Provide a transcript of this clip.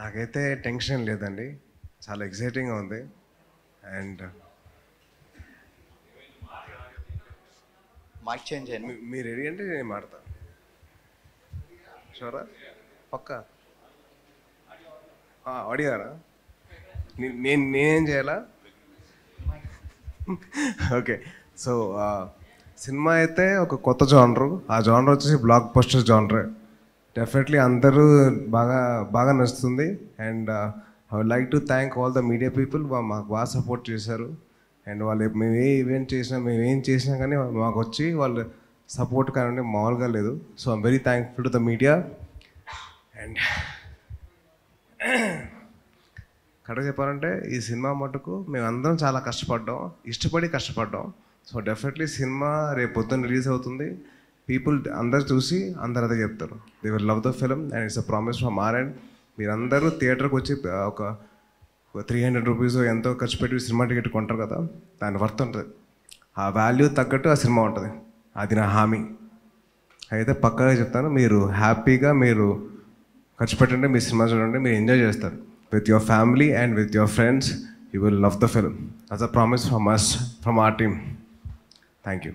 నాకైతే టెన్షన్ లేదండి. చాలా ఎక్సైటింగ్గా ఉంది. అండ్ మైక్ చేంజ్ చేయండి మీరు రెడీ అంటే నేను మాడతా. షోరా? పక్క? అడిగారా నేను నేనేం చేయాలా? ఓకే. సో సినిమా అయితే ఒక కొత్త జానరు. ఆ జానర్ వచ్చేసి బ్లాక్ బస్టర్ జానర్. డెఫినెట్లీ అందరూ బాగా బాగా నచ్చుతుంది and I would like to thank all the media people మాకు బాగా సపోర్ట్ చేశారు. అండ్ వాళ్ళు మేము ఏ ఈవెంట్ చేసినా మేము ఏం చేసినా కానీ మాకు వచ్చి వాళ్ళు సపోర్ట్ కానీ మామూలుగా లేదు. So I'm very thankful to the media and కరెక్ట్గా చెప్పాలంటే ఈ సినిమా మటుకు మేము అందరం చాలా కష్టపడ్డాం ఇష్టపడి కష్టపడ్డాం. సో డెఫినెట్లీ సినిమా రేపు పొద్దున్న రిలీజ్ అవుతుంది. పీపుల్ అందరు చూసి అందరు అదే చెప్తారు. They will love the film and it's a promise from our and మీరందరూ థియేటర్కి వచ్చి ఒక త్రీ హండ్రెడ్ రూపీస్ ఎంతో ఖర్చు పెట్టి సినిమా టికెట్ కొంటారు కదా దాని వర్త్ ఉంటుంది. ఆ వాల్యూ తగ్గట్టు ఆ సినిమా ఉంటుంది. అది నా హామీ. అయితే పక్కగా చెప్తాను మీరు హ్యాపీగా మీరు ఖర్చు పెట్టండి మీ సినిమా చూడండి మీరు ఎంజాయ్ చేస్తారు. With your family and with your friends you will love the film as a promise from us from our team thank you